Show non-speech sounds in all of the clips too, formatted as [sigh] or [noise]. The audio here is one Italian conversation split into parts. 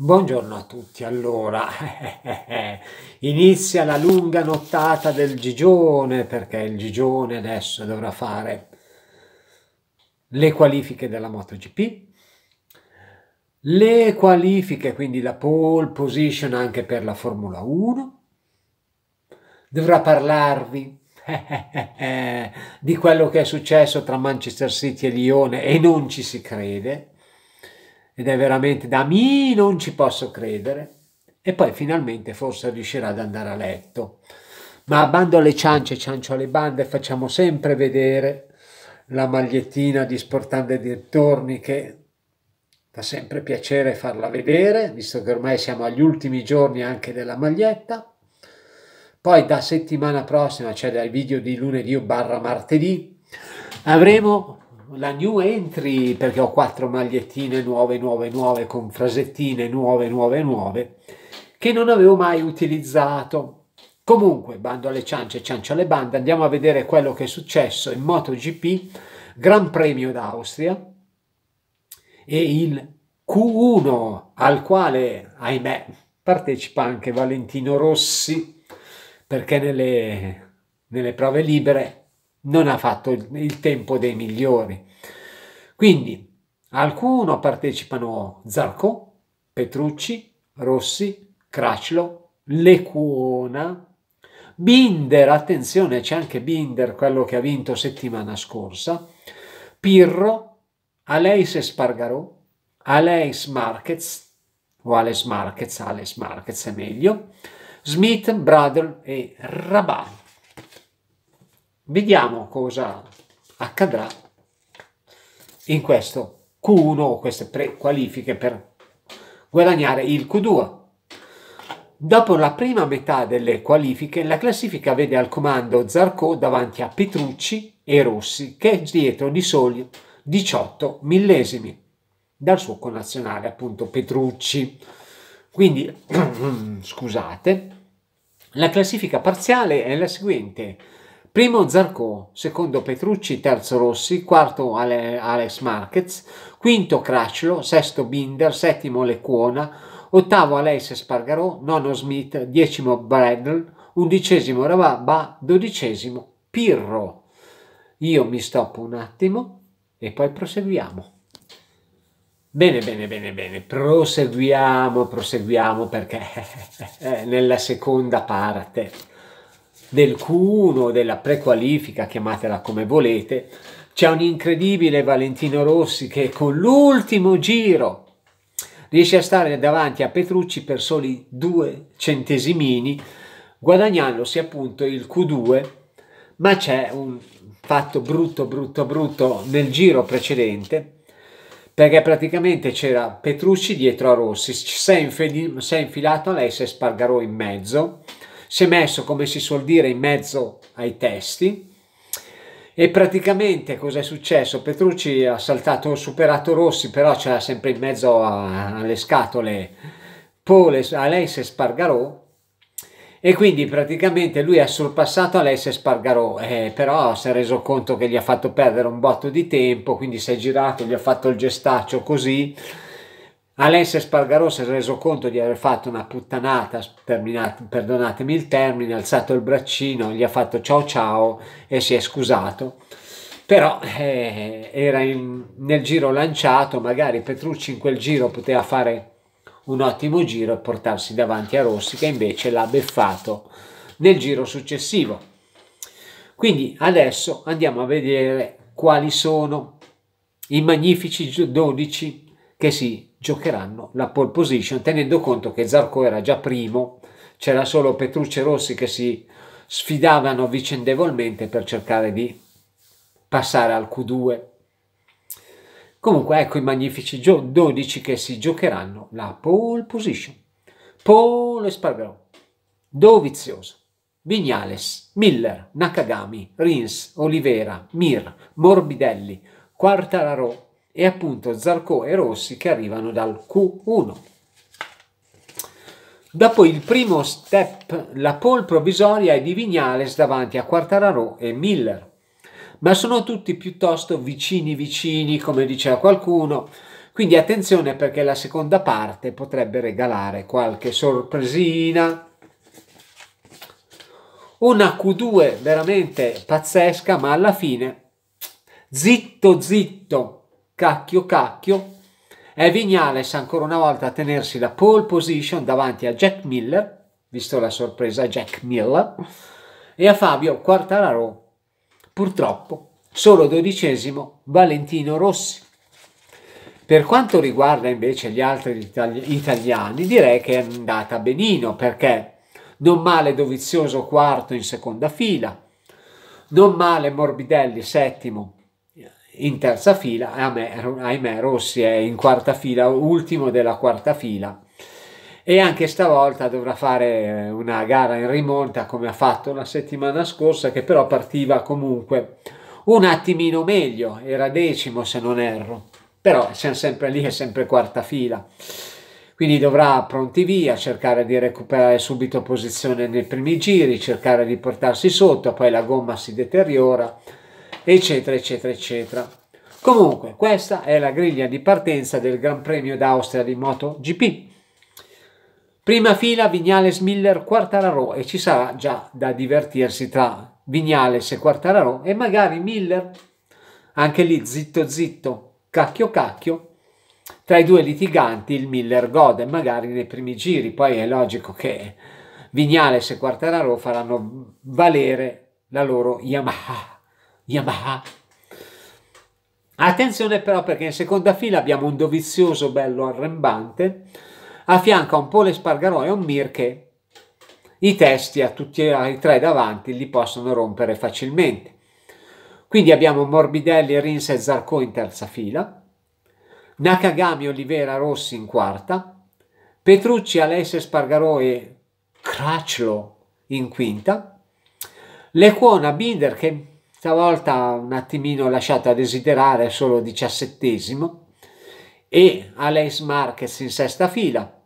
Buongiorno a tutti, allora. [laughs] Inizia la lunga nottata del Gigione perché il Gigione adesso dovrà fare le qualifiche della MotoGP, le qualifiche, quindi la pole position anche per la Formula 1, dovrà parlarvi [laughs] di quello che è successo tra Manchester City e Lione e non ci si crede ed è veramente da mi non ci posso credere e poi finalmente forse riuscirà ad andare a letto. Ma bando alle ciance, ciancio alle bande, facciamo sempre vedere la magliettina di Sportando e Dintorni che fa sempre piacere farla vedere, visto che ormai siamo agli ultimi giorni anche della maglietta. Poi da settimana prossima, cioè dai video di lunedì o barra martedì, avremo la new entry perché ho quattro magliettine nuove, nuove, nuove con frasettine nuove, nuove, nuove che non avevo mai utilizzato. Comunque, bando alle ciance, ciancio alle bande, andiamo a vedere quello che è successo in MotoGP, Gran Premio d'Austria e il Q1 al quale, ahimè, partecipa anche Valentino Rossi perché nelle, nelle prove libere non ha fatto il, il tempo dei migliori. Quindi al Q1 partecipano Zarco, Petrucci, Rossi, Craclo, Lecuona, Binder, attenzione c'è anche Binder, quello che ha vinto settimana scorsa, Pirro, Aleis Spargarò, Aleis Marquez, o Alex Marquez, Alex Marquez è meglio, Smith, Bradle e Rabat. Vediamo cosa accadrà in questo Q1 o queste pre-qualifiche per guadagnare il Q2. Dopo la prima metà delle qualifiche, la classifica vede al comando Zarco davanti a Petrucci e Rossi, che è dietro di soli 18 millesimi dal suo connazionale, appunto Petrucci. Quindi, [clears throat] scusate, la classifica parziale è la seguente. Primo Zarco, secondo Petrucci, terzo Rossi, quarto Ale, Alex Marquez, quinto Cracelo, sesto Binder, settimo Lecuona, ottavo Aleix Spargarò, nono Smith, decimo Bradle, undicesimo Rababba, dodicesimo Pirro. Io mi stoppo un attimo e poi proseguiamo. Bene, bene, bene, bene, proseguiamo, proseguiamo perché [laughs] nella seconda parte del Q1, della prequalifica, chiamatela come volete, c'è un incredibile Valentino Rossi che con l'ultimo giro riesce a stare davanti a Petrucci per soli due centesimini, guadagnandosi appunto il Q2, ma c'è un fatto brutto, brutto, brutto nel giro precedente, perché praticamente c'era Petrucci dietro a Rossi, si è, infilato a lei, si Spargarò in mezzo, si è messo, come si suol dire, in mezzo ai testi. E praticamente cosa è successo? Petrucci ha saltato, superato Rossi, però c'era sempre in mezzo a, alle scatole. Pole, Alessia Spargarò. E quindi praticamente lui ha sorpassato Alessia Spargarò, eh, però si è reso conto che gli ha fatto perdere un botto di tempo, quindi si è girato, gli ha fatto il gestaccio così Alessia Spargarò si è reso conto di aver fatto una puttanata, perdonatemi il termine, ha alzato il braccino, gli ha fatto ciao ciao e si è scusato. Però eh, era in, nel giro lanciato, magari Petrucci in quel giro poteva fare un ottimo giro e portarsi davanti a Rossi che invece l'ha beffato nel giro successivo. Quindi adesso andiamo a vedere quali sono i magnifici 12 che si giocheranno la pole position, tenendo conto che Zarco era già primo, c'era solo Petrucci e Rossi che si sfidavano vicendevolmente per cercare di passare al Q2. Comunque ecco i magnifici 12 che si giocheranno la pole position. Pole Espargarò, Dovizioso, Vignales, Miller, Nakagami, Rins, Olivera, Mir, Morbidelli, Quartararo, e appunto Zarco e Rossi che arrivano dal Q1. Dopo il primo step, la pole provvisoria è di Vignales davanti a Quartararo e Miller, ma sono tutti piuttosto vicini vicini, come diceva qualcuno, Quindi attenzione perché la seconda parte potrebbe regalare qualche sorpresina. Una Q2 veramente pazzesca, ma alla fine, zitto zitto, cacchio cacchio, è Vignales ancora una volta a tenersi la pole position davanti a Jack Miller, visto la sorpresa Jack Miller, e a Fabio Quartararo, purtroppo solo dodicesimo Valentino Rossi. Per quanto riguarda invece gli altri itali- italiani, direi che è andata benino perché non male Dovizioso quarto in seconda fila, non male Morbidelli settimo in terza fila, ahimè Rossi è in quarta fila, ultimo della quarta fila. E anche stavolta dovrà fare una gara in rimonta come ha fatto la settimana scorsa, che però partiva comunque un attimino meglio, era decimo se non erro, però siamo sempre lì, è sempre quarta fila. Quindi dovrà pronti via, cercare di recuperare subito posizione nei primi giri, cercare di portarsi sotto, poi la gomma si deteriora eccetera, eccetera, eccetera. Comunque, questa è la griglia di partenza del Gran Premio d'Austria di MotoGP. Prima fila Vignales Miller Quartararo e ci sarà già da divertirsi tra Vignales e Quartararo e magari Miller, anche lì zitto zitto, cacchio cacchio, tra i due litiganti il Miller gode magari nei primi giri, poi è logico che Vignales e Quartararo faranno valere la loro Yamaha. Yamaha. Attenzione però perché in seconda fila abbiamo un dovizioso bello arrembante, a fianco a un Pole Spargarò e un Mir che i testi a tutti e tre davanti li possono rompere facilmente. Quindi abbiamo Morbidelli, Rins e Zarco in terza fila, Nakagami, Olivera, Rossi in quarta, Petrucci, Alessia Spargarò e Craclo in quinta, Lecuona, Binder che stavolta un attimino lasciato a desiderare solo diciassettesimo e Alex Marquez in sesta fila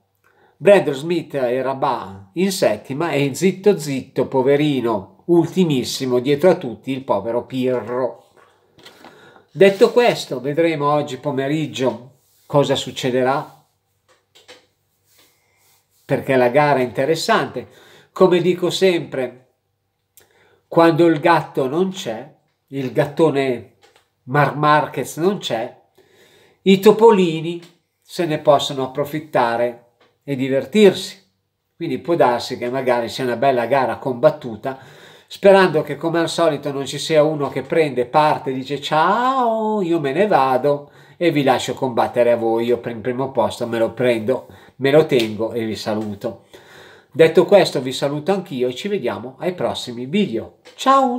Brandon Smith e Rabat in settima e zitto zitto poverino ultimissimo dietro a tutti il povero Pirro. Detto questo vedremo oggi pomeriggio cosa succederà perché la gara è interessante. Come dico sempre quando il gatto non c'è, il gattone Mar Marquez non c'è, i topolini se ne possono approfittare e divertirsi. Quindi può darsi che magari sia una bella gara combattuta, sperando che come al solito non ci sia uno che prende parte e dice ciao, io me ne vado e vi lascio combattere a voi, io per il primo posto me lo prendo, me lo tengo e vi saluto. Detto questo vi saluto anch'io e ci vediamo ai prossimi video. Ciao!